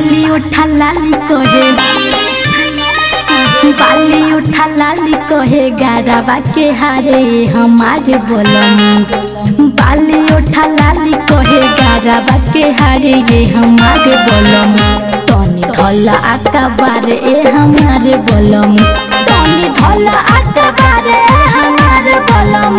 बाली उठा लाली कहे। बाली उठा लाली कहे गाराबा के हारे, हमारे बोलम बाली उठा लाली कहे गाराबा के हारे ये हमारे बोलम तनी धला आका बारे, ए हमारे बोलम तनी धला आका बारे हमारे बोलम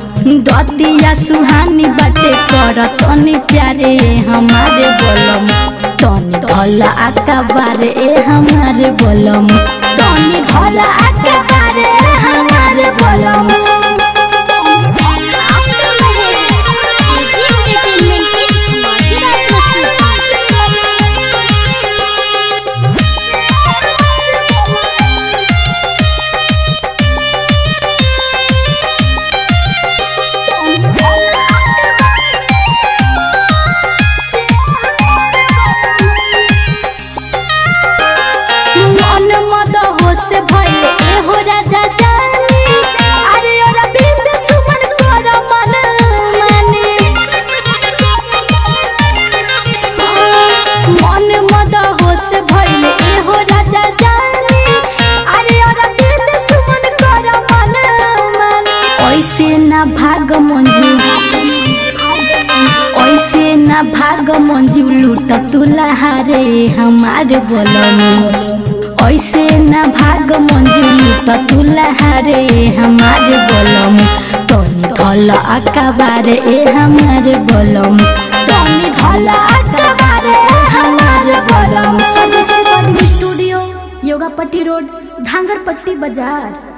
दतिया सुहानी बाटे कर अनि प्यारे हमारे बोलम। तनी भला आका बारे हमारे बोलम। तनी धला ऐसे ना भाग मंजू ऐसे ना भाग मंजू लूट तुलहारे हमारे बोलम। ऐसे ना भाग मंजू लूट तुलहारे हमारे बोलम। तनी धल अकबारे ए हमारे बोलम। तनी धल ए हमारे बोलम। स्टूडियो, योगापट्टी रोड, धांगरपट्टी बाज़ार।